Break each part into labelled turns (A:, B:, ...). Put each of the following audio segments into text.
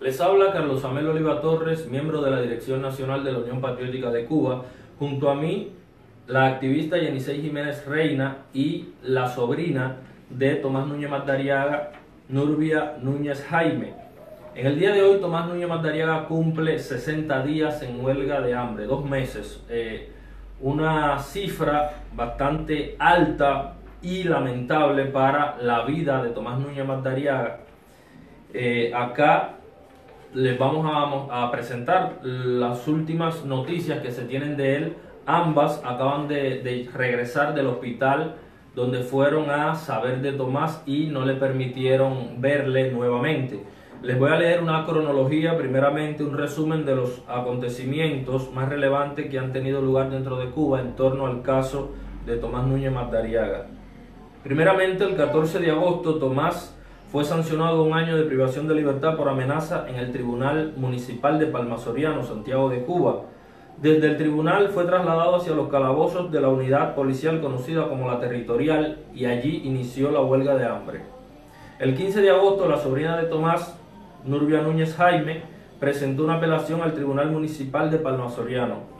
A: Les habla Carlos Amel Oliva Torres, miembro de la Dirección Nacional de la Unión Patriótica de Cuba. Junto a mí, la activista Yenisei Jiménez Reina y la sobrina de Tomás Núñez Magdariaga, Nurbia Núñez Jaime. En el día de hoy, Tomás Núñez Magdariaga cumple 60 días en huelga de hambre, dos meses. Eh, una cifra bastante alta y lamentable para la vida de Tomás Núñez Magdariaga. Eh, acá les vamos a, presentar las últimas noticias que se tienen de él. Ambas acaban de, regresar del hospital donde fueron a saber de Tomás y no le permitieron verle nuevamente. Les voy a leer una cronología, primeramente un resumen de los acontecimientos más relevantes que han tenido lugar dentro de Cuba en torno al caso de Tomás Núñez Magdariaga. Primeramente, el 14 de agosto, Tomás fue sancionado un año de privación de libertad por amenaza en el Tribunal Municipal de Palmasoriano, Santiago de Cuba. Desde el tribunal fue trasladado hacia los calabozos de la unidad policial conocida como la Territorial y allí inició la huelga de hambre. El 15 de agosto, la sobrina de Tomás, Nurbia Núñez Jaime, presentó una apelación al Tribunal Municipal de Palmasoriano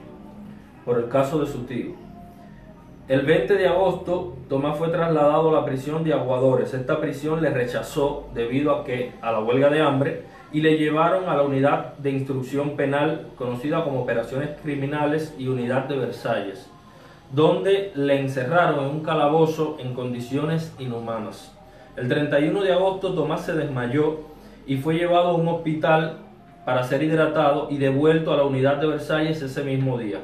A: por el caso de su tío. El 20 de agosto, Tomás fue trasladado a la prisión de Aguadores. Esta prisión le rechazó debido a que a la huelga de hambre y le llevaron a la unidad de instrucción penal conocida como Operaciones Criminales y Unidad de Versalles, donde le encerraron en un calabozo en condiciones inhumanas. El 31 de agosto Tomás se desmayó y fue llevado a un hospital para ser hidratado y devuelto a la unidad de Versalles ese mismo día.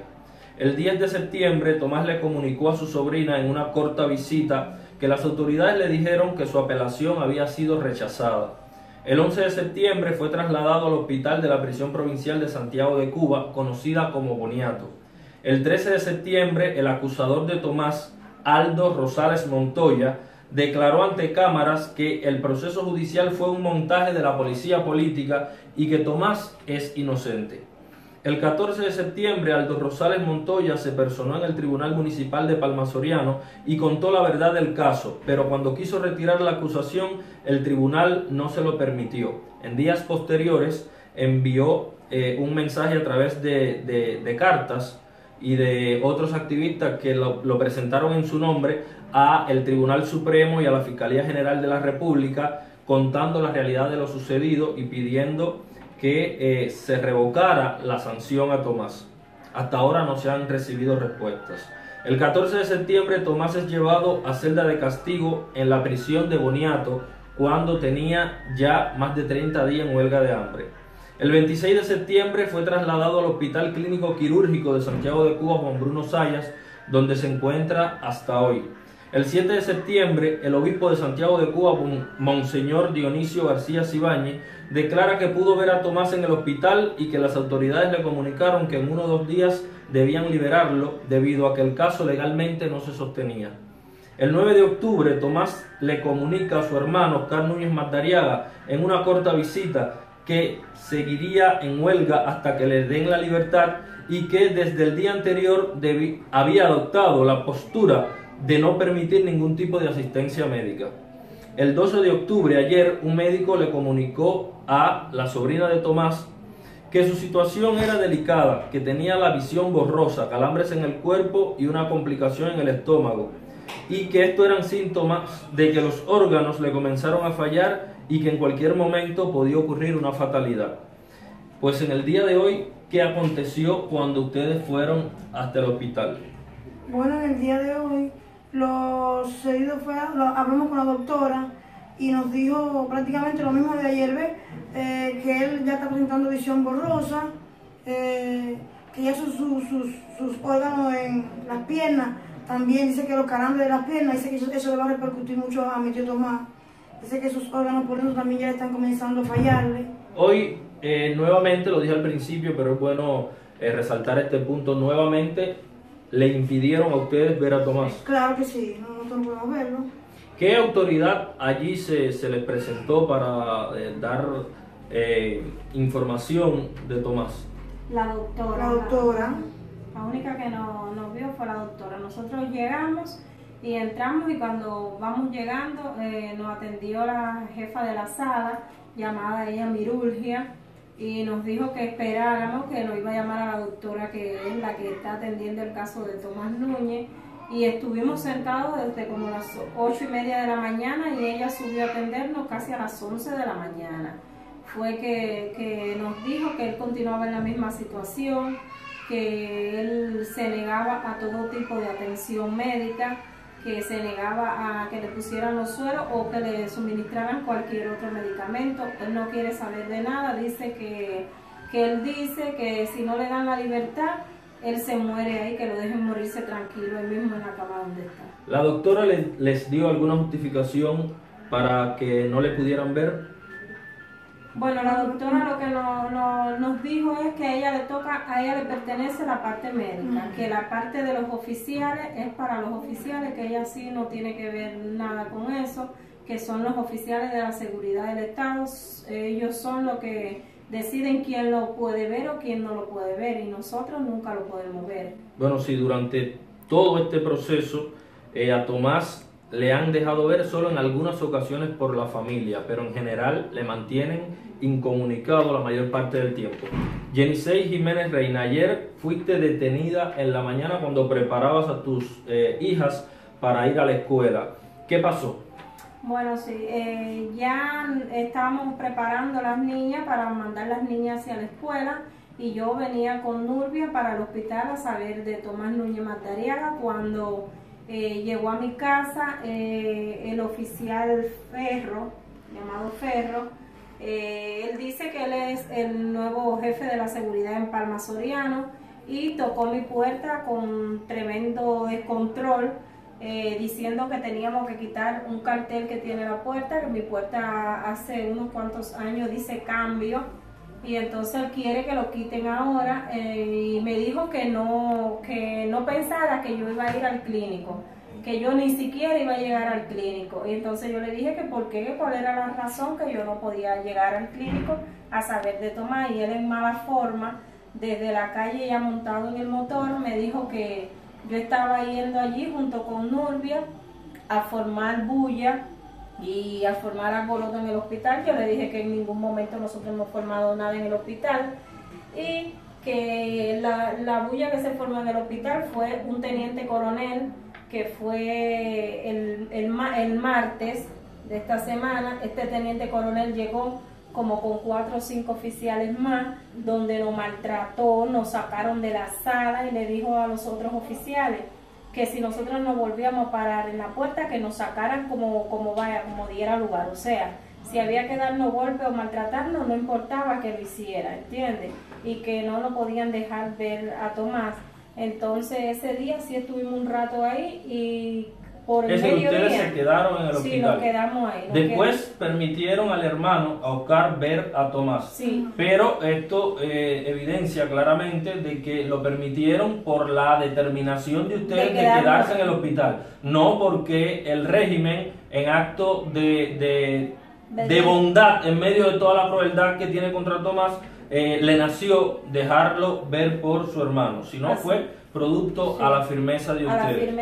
A: El 10 de septiembre, Tomás le comunicó a su sobrina en una corta visita que las autoridades le dijeron que su apelación había sido rechazada. El 11 de septiembre fue trasladado al hospital de la prisión provincial de Santiago de Cuba, conocida como Boniato. El 13 de septiembre, el acusador de Tomás, Aldo Rosales Montoya, declaró ante cámaras que el proceso judicial fue un montaje de la policía política y que Tomás es inocente. El 14 de septiembre, Aldo Rosales Montoya se personó en el Tribunal Municipal de Palmasoriano y contó la verdad del caso, pero cuando quiso retirar la acusación, el tribunal no se lo permitió. En días posteriores, envió eh, un mensaje a través de, cartas y de otros activistas que lo, lo, presentaron en su nombre a el Tribunal Supremo y a la Fiscalía General de la República contando la realidad de lo sucedido y pidiendo que eh, se revocara la sanción a Tomás. Hasta ahora no se han recibido respuestas. El 14 de septiembre Tomás es llevado a celda de castigo en la prisión de Boniato cuando tenía ya más de 30 días en huelga de hambre. El 26 de septiembre fue trasladado al Hospital Clínico Quirúrgico de Santiago de Cuba Juan Bruno Sayas, donde se encuentra hasta hoy. El 7 de septiembre, el obispo de Santiago de Cuba, Monseñor Dionisio García Cibañez, declara que pudo ver a Tomás en el hospital y que las autoridades le comunicaron que en uno o dos días debían liberarlo debido a que el caso legalmente no se sostenía. El 9 de octubre, Tomás le comunica a su hermano Oscar Núñez Magdariaga en una corta visita que seguiría en huelga hasta que le den la libertad y que desde el día anterior había adoptado la postura de no permitir ningún tipo de asistencia médica. El 12 de octubre, ayer, un médico le comunicó a la sobrina de Tomás que su situación era delicada, que tenía la visión borrosa, calambres en el cuerpo y una complicación en el estómago, y que esto eran síntomas de que los órganos le comenzaron a fallar y que en cualquier momento podía ocurrir una fatalidad. Pues en el día de hoy, ¿qué aconteció cuando ustedes fueron hasta el hospital?
B: Bueno, en el día de hoy lo seguido fue, hablamos con la doctora y nos dijo prácticamente lo mismo de ayer, ¿ves? Eh, que él ya está presentando visión borrosa, eh, que ya sus, sus, órganos en las piernas, también dice que los calambres de las piernas, dice que eso, le va a repercutir mucho a mi tío Tomás. Dice que sus órganos por dentro también ya están comenzando a fallarle.
A: Hoy, eh, nuevamente, lo dije al principio, pero es bueno resaltar este punto nuevamente, le impidieron a ustedes ver a Tomás.
B: Claro que sí, nosotros no podemos verlo.
A: ¿Qué autoridad allí se, se les presentó para eh, dar eh, información de Tomás?
C: La doctora.
B: La doctora.
C: La, única que nos, nos vio fue la doctora. Nosotros llegamos y entramos y cuando vamos llegando eh, nos atendió la jefa de la sala, llamada ella Mirulgia, y nos dijo que esperáramos, que nos iba a llamar a la doctora que es la que está atendiendo el caso de Tomás Núñez y estuvimos sentados desde como las ocho y media de la mañana y ella subió a atendernos casi a las 11 de la mañana. Fue que, que nos dijo que él continuaba en la misma situación, que él se negaba a todo tipo de atención médica, que se negaba a que le pusieran los sueros o que le suministraran cualquier otro medicamento. Él no quiere saber de nada, dice que, que él dice que si no le dan la libertad, él se muere ahí, que lo dejen morirse tranquilo, él mismo en la cama donde está.
A: ¿La doctora les dio alguna justificación para que no le pudieran ver?
C: Bueno, la doctora lo que nos dijo es que a ella le toca, a ella le pertenece la parte médica, que la parte de los oficiales es para los oficiales, que ella sí no tiene que ver nada con eso, que son los oficiales de la seguridad del Estado, ellos son los que deciden quién lo puede ver o quién no lo puede ver y nosotros nunca lo podemos ver.
A: Bueno, sí, durante todo este proceso eh, a Tomás le han dejado ver solo en algunas ocasiones por la familia, pero en general le mantienen incomunicado la mayor parte del tiempo. Jenisei Jiménez Reina, ayer fuiste detenida en la mañana cuando preparabas a tus eh, hijas para ir a la escuela. ¿Qué pasó?
C: Bueno, sí, eh, ya estábamos preparando las niñas para mandar las niñas hacia la escuela y yo venía con Nurbia para el hospital a saber de Tomás Núñez Matariaga cuando eh, llegó a mi casa el oficial Ferro, llamado Ferro, eh, él dice que él es el nuevo jefe de la seguridad en Palma Soriano y tocó mi puerta con tremendo descontrol, eh, diciendo que teníamos que quitar un cartel que tiene la puerta, mi puerta hace unos cuantos años dice cambio, y entonces él quiere que lo quiten ahora, eh, y me dijo que no, que no pensara que yo iba a ir al clínico que yo ni siquiera iba a llegar al clínico. Y entonces yo le dije que por qué, cuál era la razón que yo no podía llegar al clínico a saber de tomar. Y él en mala forma, desde la calle ya montado en el motor, me dijo que yo estaba yendo allí junto con Nurbia a formar bulla y a formar alboroto en el hospital. Yo le dije que en ningún momento nosotros hemos formado nada en el hospital. Y que la, la bulla que se formó en el hospital fue un teniente coronel que fue el, el, martes de esta semana, este teniente coronel llegó como con cuatro o cinco oficiales más, donde nos maltrató, nos sacaron de la sala y le dijo a los otros oficiales que si nosotros nos volvíamos a parar en la puerta, que nos sacaran como, como vaya, como diera lugar. O sea, si había que darnos golpes o maltratarnos, no importaba que lo hiciera, ¿entiendes? Y que no nos podían dejar ver a Tomás. Entonces ese día sí estuvimos un rato ahí y por el
A: Ese ustedes se quedaron en el hospital.
C: Sí, nos quedamos ahí.
A: Después permitieron al hermano, a Oscar, ver a Tomás.
C: Sí.
A: Pero esto eh, evidencia claramente de que lo permitieron por la determinación de ustedes de, quedarse en el hospital. No porque el régimen, en acto de, de, de bondad, en medio de toda la crueldad que tiene contra Tomás, eh, le nació dejarlo ver por su hermano, si no fue producto a la firmeza de ustedes.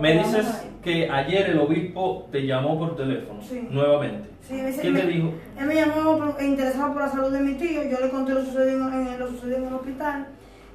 A: Me dices que ayer el obispo te llamó por teléfono, nuevamente. ¿Qué te dijo?
B: Él me llamó interesado por la salud de mi tío, yo le conté lo sucedido en, lo sucedido en el hospital.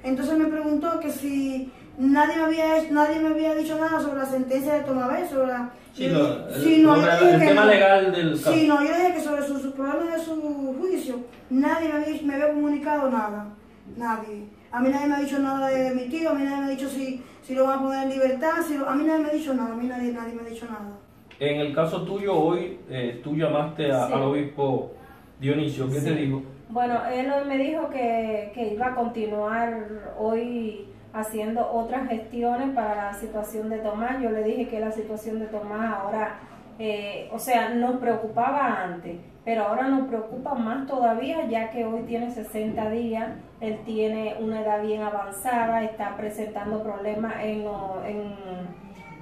B: Entonces me preguntó que si nadie me había, nadie me había dicho nada sobre la sentencia de Tomabé, sobre la...
A: Sí, el, tema legal del
B: caso. Sí, no, yo dije que sobre sus su problemas de su juicio, nadie me había, me había comunicado nada, nadie. A mí nadie me ha dicho nada de mi tío, a mí nadie me ha dicho si, si lo van a poner en libertad, si a mí nadie me ha dicho nada, a mí nadie, nadie me ha dicho nada.
A: En el caso tuyo, hoy eh, tú llamaste al obispo Dionisio, ¿qué te dijo?
C: Bueno, él hoy me dijo que, que iba a continuar hoy haciendo otras gestiones para la situación de Tomás. Yo le dije que la situación de Tomás ahora, eh, o sea, nos preocupaba antes, pero ahora nos preocupa más todavía ya que hoy tiene 60 días, él tiene una edad bien avanzada, está presentando problemas en, en,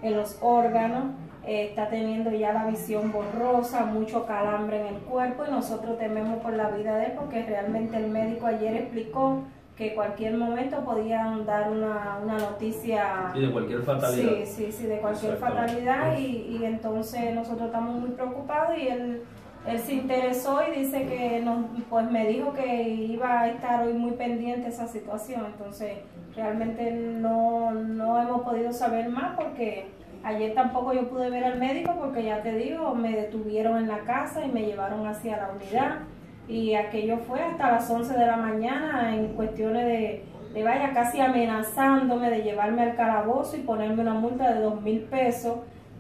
C: en los órganos. Eh, está teniendo ya la visión borrosa, mucho calambre en el cuerpo y nosotros tememos por la vida de él porque realmente el médico ayer explicó que cualquier momento podían dar una, una noticia.
A: Sí, de cualquier fatalidad.
C: Sí, sí, sí, de cualquier fatalidad y, y, entonces nosotros estamos muy preocupados y él él se interesó y dice que nos, pues me dijo que iba a estar hoy muy pendiente esa situación. Entonces, realmente no, no hemos podido saber más porque ayer tampoco yo pude ver al médico porque ya te digo, me detuvieron en la casa y me llevaron hacia la unidad. Y aquello fue hasta las 11 de la mañana en cuestiones de, de vaya casi amenazándome de llevarme al calabozo y ponerme una multa de dos mil pesos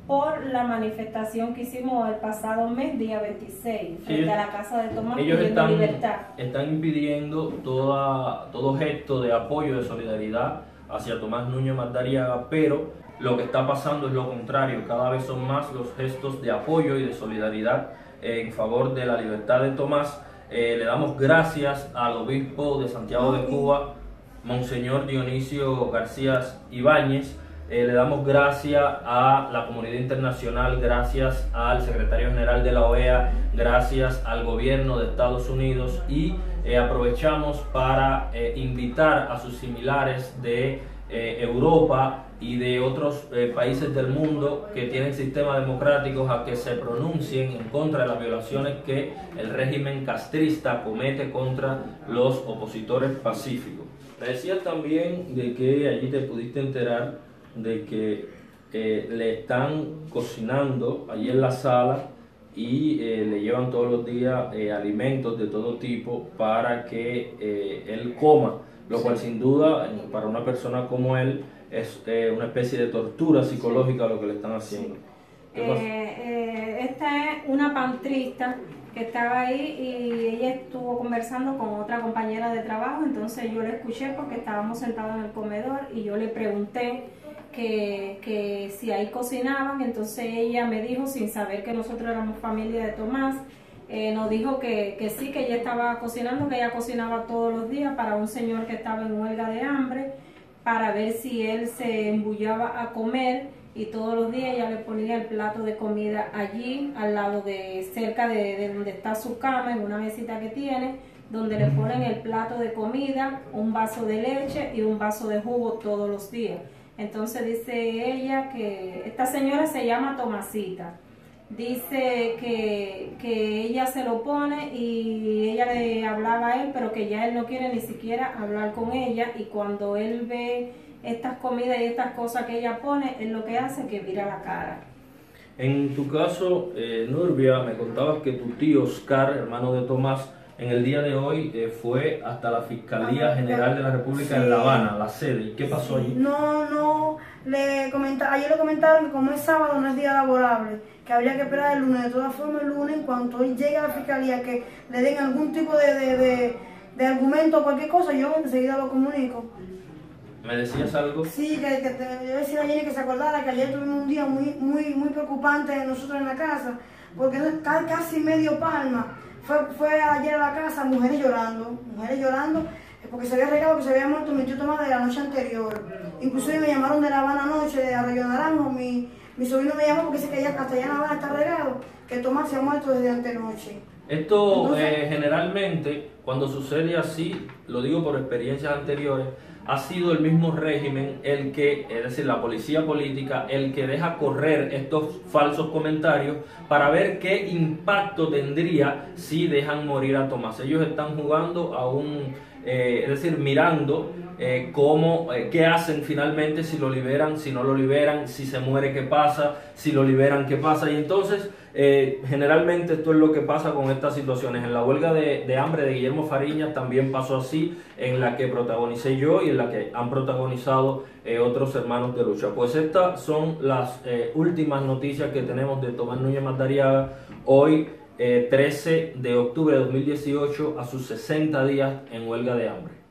C: por la manifestación que hicimos el pasado mes, día 26, frente a la casa de Tomás
A: ellos están,
C: libertad.
A: están impidiendo toda, todo gesto de apoyo, de solidaridad hacia Tomás Núñez Mandariaga, pero lo que está pasando es lo contrario, cada vez son más los gestos de apoyo y de solidaridad en favor de la libertad de Tomás. Eh, le damos gracias al obispo de Santiago de Cuba, Monseñor Dionisio García Ibáñez, eh, le damos gracias a la comunidad internacional, gracias al secretario general de la OEA, gracias al gobierno de Estados Unidos y eh, aprovechamos para invitar a sus similares de Europa y de otros países del mundo que tienen sistemas democráticos a que se pronuncien en contra de las violaciones que el régimen castrista comete contra los opositores pacíficos. Me decías también de que allí te pudiste enterar de que eh, le están cocinando allí en la sala y eh, le llevan todos los días eh, alimentos de todo tipo para que él coma, lo cual sin duda para una persona como él es una especie de tortura psicológica lo que le están haciendo.
C: esta es una pantrista que estaba ahí y ella estuvo conversando con otra compañera de trabajo, entonces yo le escuché porque estábamos sentados en el comedor y yo le pregunté que, si ahí cocinaban, entonces ella me dijo, sin saber que nosotros éramos familia de Tomás, eh, nos dijo que, que, sí, que ella estaba cocinando, que ella cocinaba todos los días para un señor que estaba en huelga de hambre, para ver si él se embullaba a comer y todos los días ella le ponía el plato de comida allí, al lado de, cerca de, de donde está su cama, en una mesita que tiene, donde le ponen el plato de comida, un vaso de leche y un vaso de jugo todos los días. Entonces dice ella que esta señora se llama Tomasita. Dice que, que ella se lo pone y ella le hablaba a él, pero que ya él no quiere ni siquiera hablar con ella y cuando él ve estas comidas y estas cosas que ella pone, él lo que hace es que vira la cara.
A: En tu caso, eh, Nurbia, me contabas que tu tío Oscar, hermano de Tomás, en el día de hoy eh, fue hasta la Fiscalía General de la República en La Habana, la sede. ¿Y qué pasó allí?
B: No, no, le comenta, ayer le comentaron que como es sábado no es día laborable, que habría que esperar el lunes. De todas formas, el lunes, en cuanto él llegue a la Fiscalía, que le den algún tipo de, de, de, argumento o cualquier cosa, yo enseguida lo comunico.
A: ¿Me decías algo?
B: Sí, que, que te, yo decía a Jenny que se acordara que ayer tuvimos un día muy, muy, muy preocupante nosotros en la casa, porque casi medio palma fue, fue ayer a la casa, mujeres llorando, mujeres llorando, eh, porque se había regado que se había muerto mi tío Tomás de la noche anterior. Inclusive me llamaron de La Habana anoche, de Arroyo Naranjo, mi, mi sobrino me llamó porque dice que ya, en La Habana está regado, que Tomás se ha muerto desde antenoche.
A: Esto eh, generalmente, cuando sucede así, lo digo por experiencias anteriores, ha sido el mismo régimen el que, es decir, la policía política, el que deja correr estos falsos comentarios para ver qué impacto tendría si dejan morir a Tomás. Ellos están jugando a un, eh, es decir, mirando eh, cómo, eh, qué hacen finalmente si lo liberan, si no lo liberan, si se muere, qué pasa, si lo liberan, qué pasa. Y entonces, eh, generalmente esto es lo que pasa con estas situaciones. En la huelga de, hambre de Guillermo Fariñas también pasó así, en la que protagonicé yo y en la que han protagonizado otros hermanos de lucha. Pues estas son las últimas noticias que tenemos de Tomás Núñez Mandariaga hoy. 13 de octubre de 2018 a sus 60 días en huelga de hambre.